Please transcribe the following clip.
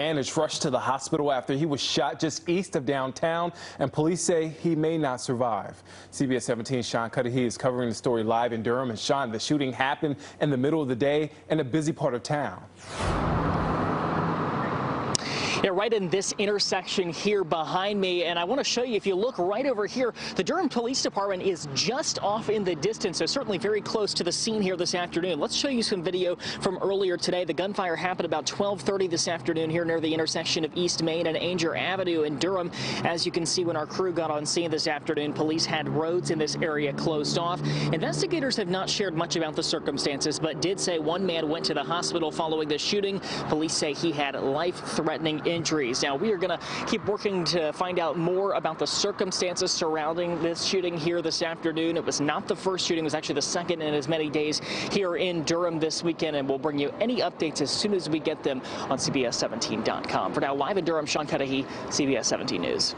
And is rushed to the hospital after he was shot just east of downtown, and police say he may not survive. CBS 17's Sean Cudahy is covering the story live in Durham. And Sean, the shooting happened in the middle of the day in a busy part of town. Yeah, right in this intersection here behind me. And I want to show you, if you look right over here, the Durham Police Department is just off in the distance, so certainly very close to the scene here this afternoon. Let's show you some video from earlier today. The gunfire happened about 1230 this afternoon here near the intersection of East Main and Angier Avenue in Durham. As you can see, when our crew got on scene this afternoon, police had roads in this area closed off. Investigators have not shared much about the circumstances, but did say one man went to the hospital following the shooting. Police say he had life-threatening injuries. Now, we are going to keep working to find out more about the circumstances surrounding this shooting here this afternoon. It was not the first shooting. It was actually the second in as many days here in Durham this weekend, and we'll bring you any updates as soon as we get them on CBS17.com. For now, live in Durham, Sean Cudahy, CBS 17 News.